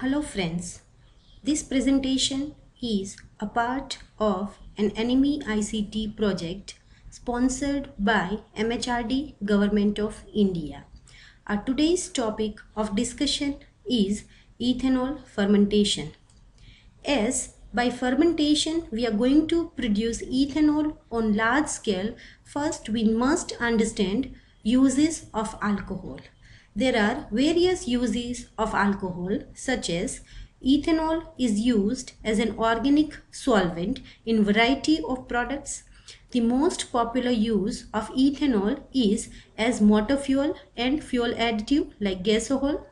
Hello friends, this presentation is a part of an NME ICT project sponsored by MHRD Government of India. Our today's topic of discussion is ethanol fermentation. As by fermentation we are going to produce ethanol on large scale, first we must understand uses of alcohol. There are various uses of alcohol such as ethanol is used as an organic solvent in variety of products. The most popular use of ethanol is as motor fuel and fuel additive like gasohol.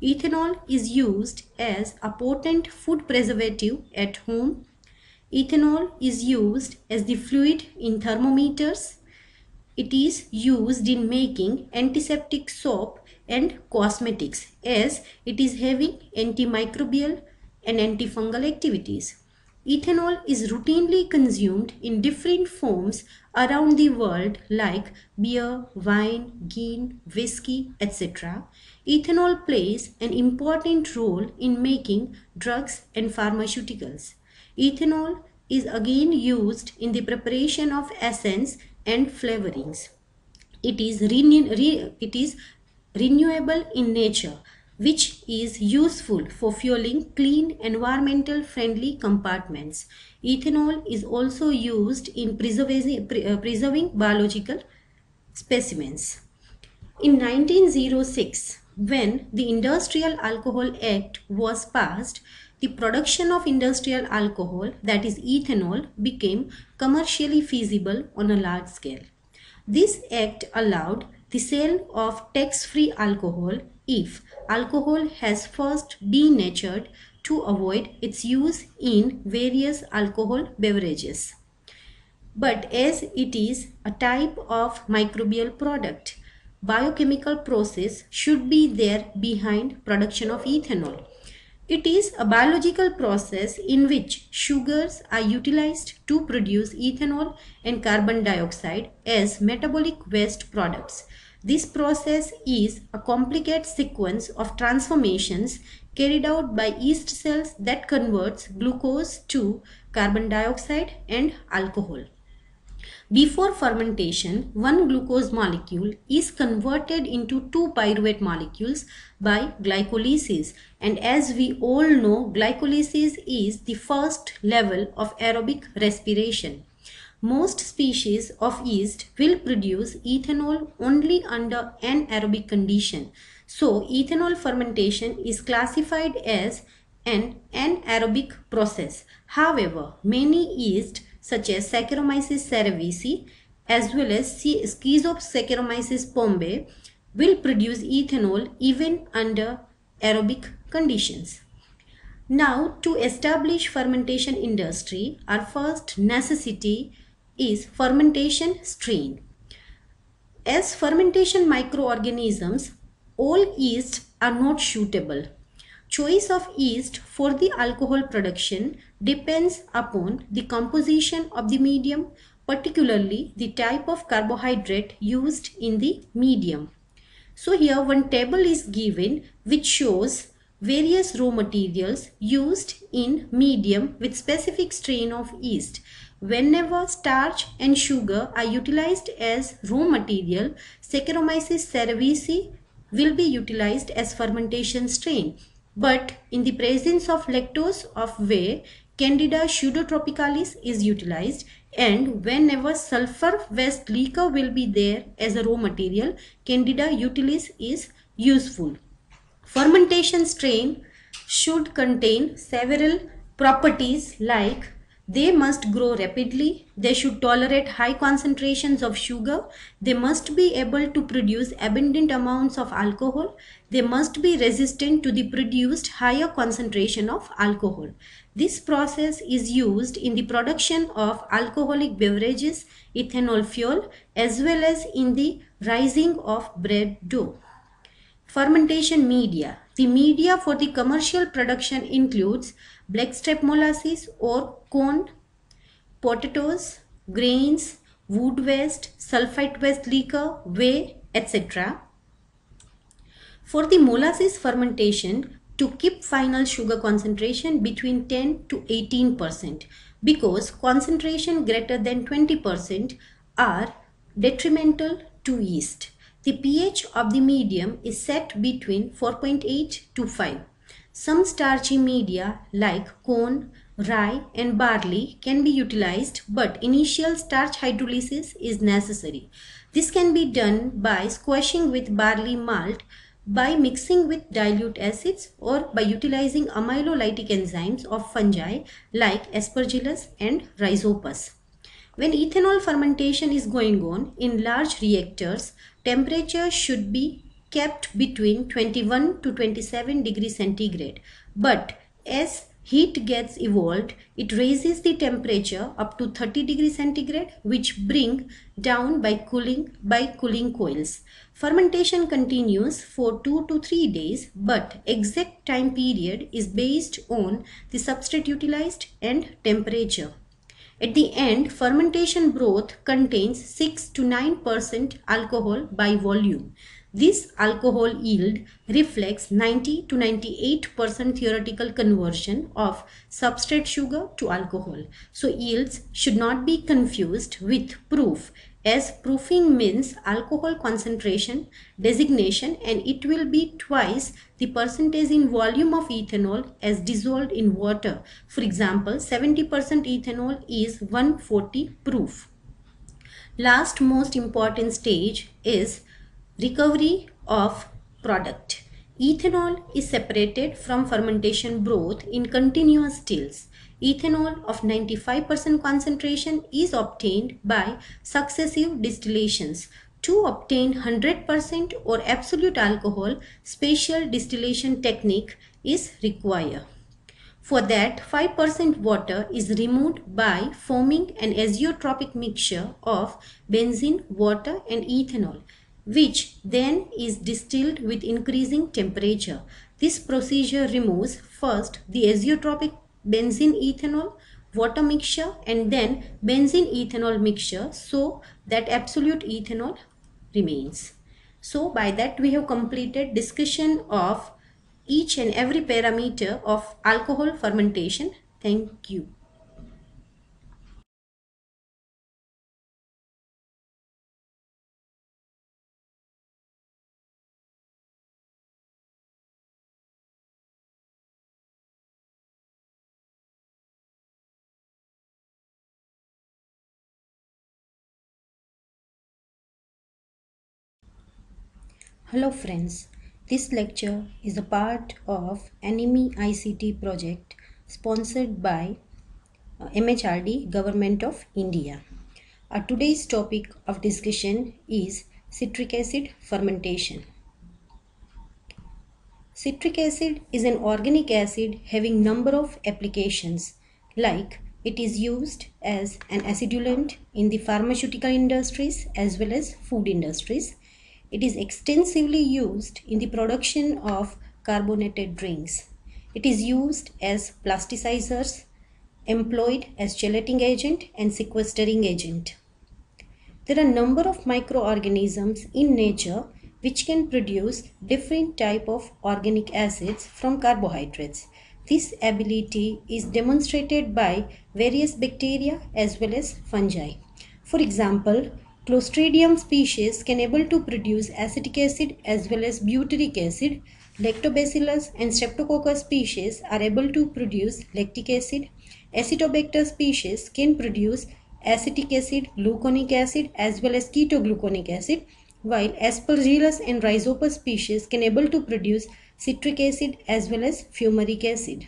Ethanol is used as a potent food preservative at home. Ethanol is used as the fluid in thermometers. It is used in making antiseptic soap and cosmetics as it is having antimicrobial and antifungal activities. Ethanol is routinely consumed in different forms around the world like beer, wine, gin, whiskey, etc. Ethanol plays an important role in making drugs and pharmaceuticals. Ethanol is again used in the preparation of essence and flavorings. It is, re, it is renewable in nature which is useful for fueling clean environmental friendly compartments. Ethanol is also used in preserving, uh, preserving biological specimens. In 1906, when the Industrial Alcohol Act was passed, the production of industrial alcohol, that is ethanol, became commercially feasible on a large scale. This act allowed the sale of tax-free alcohol if alcohol has first denatured to avoid its use in various alcohol beverages. But as it is a type of microbial product, biochemical process should be there behind production of ethanol. It is a biological process in which sugars are utilized to produce ethanol and carbon dioxide as metabolic waste products this process is a complicated sequence of transformations carried out by yeast cells that converts glucose to carbon dioxide and alcohol. Before fermentation, one glucose molecule is converted into two pyruvate molecules by glycolysis. And as we all know, glycolysis is the first level of aerobic respiration. Most species of yeast will produce ethanol only under anaerobic condition. So ethanol fermentation is classified as an anaerobic process. However, many yeast such as Saccharomyces cerevisiae as well as Schizosaccharomyces pombe will produce ethanol even under aerobic conditions. Now to establish fermentation industry, our first necessity is fermentation strain. As fermentation microorganisms, all yeast are not suitable. Choice of yeast for the alcohol production depends upon the composition of the medium, particularly the type of carbohydrate used in the medium. So here one table is given which shows various raw materials used in medium with specific strain of yeast. Whenever starch and sugar are utilized as raw material, Saccharomyces cerevisiae will be utilized as fermentation strain. But in the presence of lactose of whey, Candida pseudotropicalis is utilized and whenever sulfite waste liquor will be there as a raw material, Candida utilis is useful. Fermentation strain should contain several properties like they must grow rapidly. They should tolerate high concentrations of sugar. They must be able to produce abundant amounts of alcohol. They must be resistant to the produced higher concentration of alcohol. This process is used in the production of alcoholic beverages, ethanol fuel, as well as in the rising of bread dough. Fermentation media. The media for the commercial production includes blackstrap molasses or corn, potatoes, grains, wood waste, sulfite waste liquor, whey, etc. For the molasses fermentation, to keep final sugar concentration between 10 to 18% because concentration greater than 20% are detrimental to yeast. The pH of the medium is set between 4.8 to 5. Some starchy media like corn, rye and barley can be utilized but initial starch hydrolysis is necessary. This can be done by squashing with barley malt by mixing with dilute acids or by utilizing amylolytic enzymes of fungi like aspergillus and rhizopus. When ethanol fermentation is going on in large reactors, temperature should be kept between 21 to 27 degrees centigrade. But as heat gets evolved, it raises the temperature up to 30 degrees centigrade which bring down by cooling by cooling coils. Fermentation continues for 2 to 3 days but exact time period is based on the substrate utilized and temperature. At the end, fermentation broth contains 6 to 9% alcohol by volume. This alcohol yield reflects 90 to 98% theoretical conversion of substrate sugar to alcohol. So yields should not be confused with proof as proofing means alcohol concentration designation and it will be twice the percentage in volume of ethanol as dissolved in water. For example, 70% ethanol is 140 proof. Last most important stage is recovery of product. Ethanol is separated from fermentation broth in continuous stills ethanol of 95% concentration is obtained by successive distillations. To obtain 100% or absolute alcohol, special distillation technique is required. For that, 5% water is removed by forming an azeotropic mixture of benzene, water and ethanol, which then is distilled with increasing temperature. This procedure removes first the azeotropic benzene ethanol water mixture and then benzene ethanol mixture so that absolute ethanol remains. So by that we have completed discussion of each and every parameter of alcohol fermentation. Thank you. Hello friends, this lecture is a part of NME ICT project sponsored by uh, MHRD Government of India. Our today's topic of discussion is citric acid fermentation. Citric acid is an organic acid having number of applications like it is used as an acidulant in the pharmaceutical industries as well as food industries it is extensively used in the production of carbonated drinks. It is used as plasticizers, employed as gelating agent and sequestering agent. There are a number of microorganisms in nature which can produce different type of organic acids from carbohydrates. This ability is demonstrated by various bacteria as well as fungi. For example, Clostridium species can able to produce acetic acid as well as butyric acid. Lactobacillus and Streptococcus species are able to produce lactic acid. Acetobacter species can produce acetic acid, gluconic acid as well as ketogluconic acid while Aspergillus and Rhizopus species can able to produce citric acid as well as fumaric acid.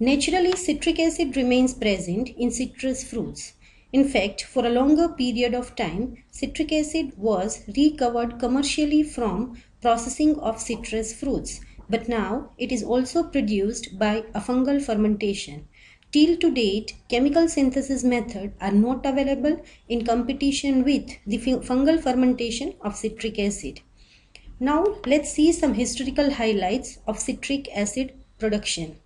Naturally, citric acid remains present in citrus fruits. In fact, for a longer period of time, citric acid was recovered commercially from processing of citrus fruits, but now it is also produced by a fungal fermentation. Till to date, chemical synthesis method are not available in competition with the fungal fermentation of citric acid. Now let's see some historical highlights of citric acid production.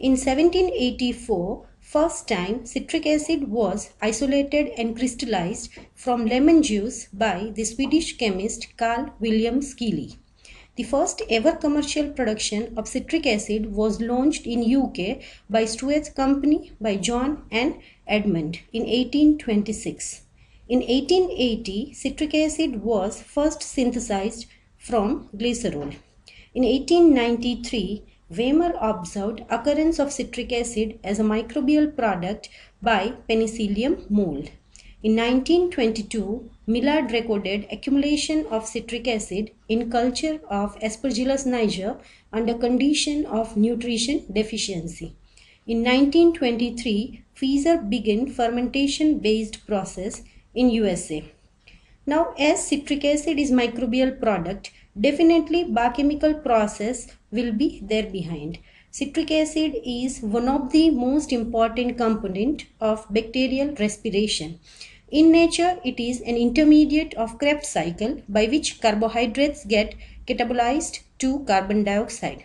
In 1784, First time citric acid was isolated and crystallized from lemon juice by the Swedish chemist Carl William Scheele. The first ever commercial production of citric acid was launched in UK by Stuart's company by John and Edmund in 1826. In 1880, citric acid was first synthesized from glycerol. In 1893, Wehmer observed occurrence of citric acid as a microbial product by Penicillium mold. In 1922, Molliard recorded accumulation of citric acid in culture of Aspergillus niger under condition of nutrition deficiency. In 1923, Pfizer began fermentation-based process in USA. Now, as citric acid is microbial product, definitely biochemical process will be there behind. Citric acid is one of the most important component of bacterial respiration. In nature, it is an intermediate of Krebs cycle by which carbohydrates get catabolized to carbon dioxide.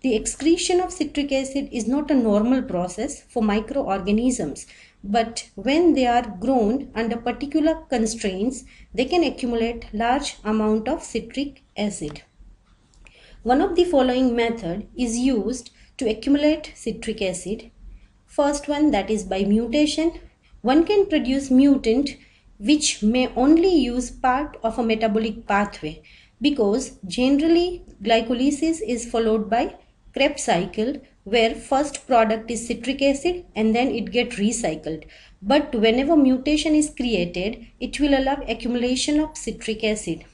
The excretion of citric acid is not a normal process for microorganisms, but when they are grown under particular constraints, they can accumulate large amount of citric acid. One of the following method is used to accumulate citric acid. First one that is by mutation one can produce mutant which may only use part of a metabolic pathway because generally glycolysis is followed by Krebs cycle where first product is citric acid and then it get recycled. But whenever mutation is created, it will allow accumulation of citric acid.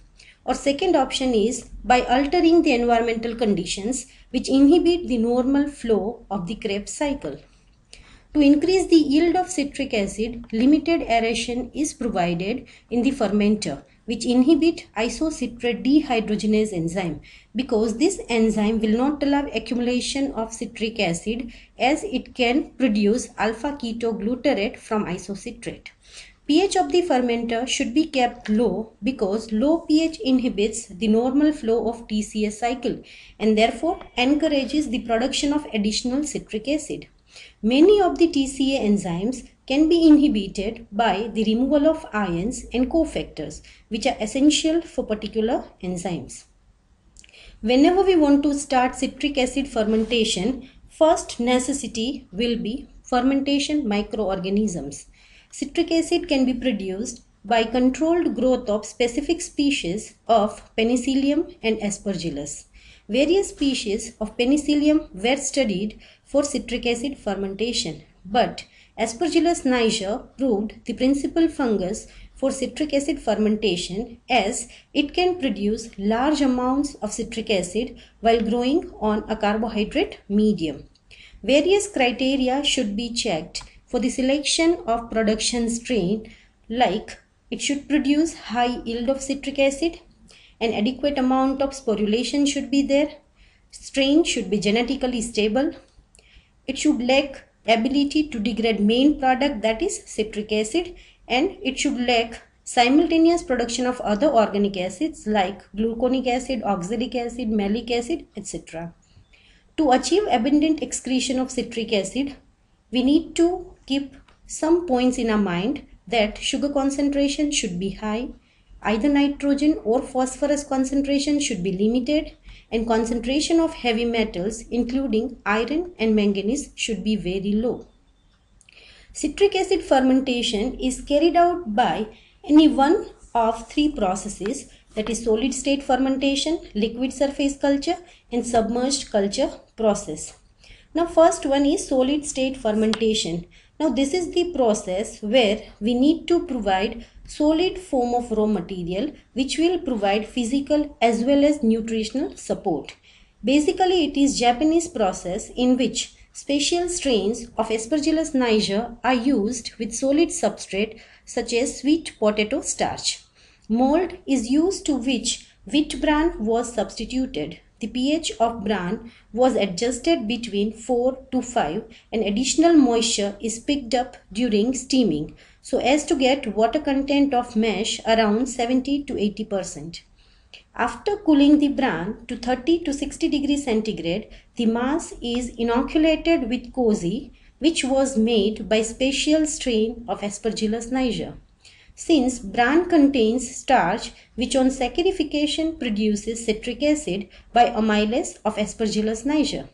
Or second option is by altering the environmental conditions which inhibit the normal flow of the Krebs cycle. To increase the yield of citric acid, limited aeration is provided in the fermenter which inhibit isocitrate dehydrogenase enzyme because this enzyme will not allow accumulation of citric acid as it can produce alpha ketoglutarate from isocitrate. pH of the fermenter should be kept low because low pH inhibits the normal flow of TCA cycle and therefore encourages the production of additional citric acid. Many of the TCA enzymes can be inhibited by the removal of ions and cofactors which are essential for particular enzymes. Whenever we want to start citric acid fermentation, first necessity will be fermentation microorganisms. Citric acid can be produced by controlled growth of specific species of Penicillium and Aspergillus. Various species of Penicillium were studied for citric acid fermentation. But Aspergillus niger proved the principal fungus for citric acid fermentation as it can produce large amounts of citric acid while growing on a carbohydrate medium. Various criteria should be checked for the selection of production strain like it should produce high yield of citric acid, an adequate amount of sporulation should be there, strain should be genetically stable, it should lack ability to degrade main product that is citric acid and it should lack simultaneous production of other organic acids like gluconic acid, oxalic acid, malic acid, etc. To achieve abundant excretion of citric acid, we need to keep some points in our mind that sugar concentration should be high, either nitrogen or phosphorus concentration should be limited and concentration of heavy metals including iron and manganese should be very low. Citric acid fermentation is carried out by any one of three processes that is solid state fermentation, liquid surface culture and submerged culture process. Now first one is solid state fermentation. Now this is the process where we need to provide solid form of raw material which will provide physical as well as nutritional support. Basically it is Japanese process in which special strains of Aspergillus niger are used with solid substrate such as sweet potato starch. Mold is used to which wheat bran was substituted. The pH of bran was adjusted between 4 to 5 and additional moisture is picked up during steaming so as to get water content of mash around 70 to 80 percent. After cooling the bran to 30 to 60 degrees centigrade, the mass is inoculated with kozi which was made by special strain of Aspergillus niger. Since bran contains starch which on saccharification produces citric acid by amylase of Aspergillus niger.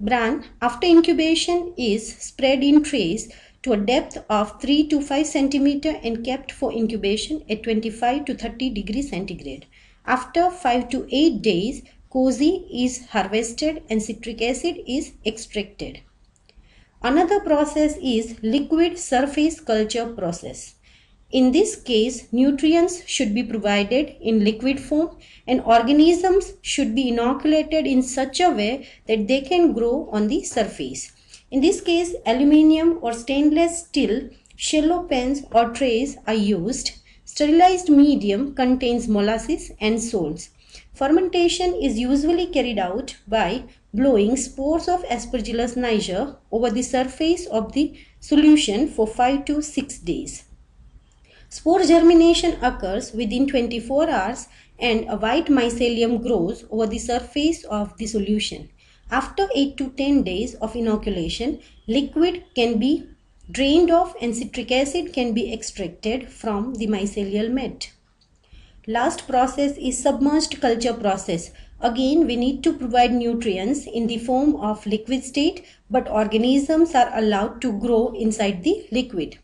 Bran after incubation is spread in trays to a depth of 3 to 5 centimeter and kept for incubation at 25 to 30 degrees centigrade. After 5 to 8 days, Kozi is harvested and citric acid is extracted. Another process is liquid surface culture process. In this case, nutrients should be provided in liquid form and organisms should be inoculated in such a way that they can grow on the surface. In this case, aluminium or stainless steel shallow pans or trays are used. Sterilized medium contains molasses and salts. Fermentation is usually carried out by blowing spores of Aspergillus niger over the surface of the solution for 5 to 6 days. Spore germination occurs within 24 hours and a white mycelium grows over the surface of the solution. After 8 to 10 days of inoculation, liquid can be drained off and citric acid can be extracted from the mycelial mat. Last process is submerged culture process. Again, we need to provide nutrients in the form of liquid state, but organisms are allowed to grow inside the liquid.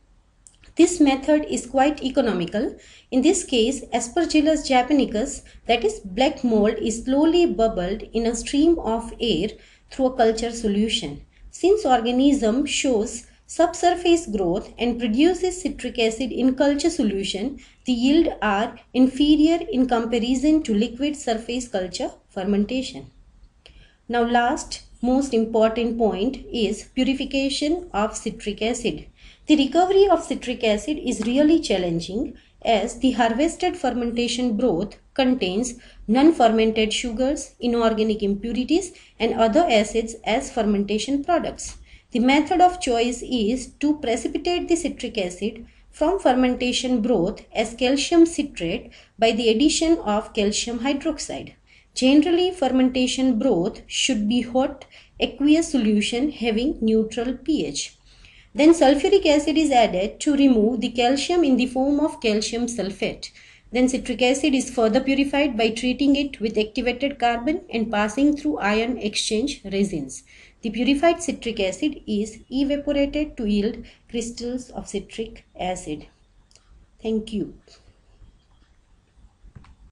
This method is quite economical. In this case, Aspergillus japonicus, that is black mold, is slowly bubbled in a stream of air through a culture solution. Since organism shows subsurface growth and produces citric acid in culture solution, the yield are inferior in comparison to liquid surface culture fermentation. Now last most important point is purification of citric acid. The recovery of citric acid is really challenging as the harvested fermentation broth contains non-fermented sugars, inorganic impurities and other acids as fermentation products. The method of choice is to precipitate the citric acid from fermentation broth as calcium citrate by the addition of calcium hydroxide. Generally, fermentation broth should be hot aqueous solution having neutral pH. Then sulfuric acid is added to remove the calcium in the form of calcium sulfate. Then citric acid is further purified by treating it with activated carbon and passing through ion exchange resins. The purified citric acid is evaporated to yield crystals of citric acid. Thank you.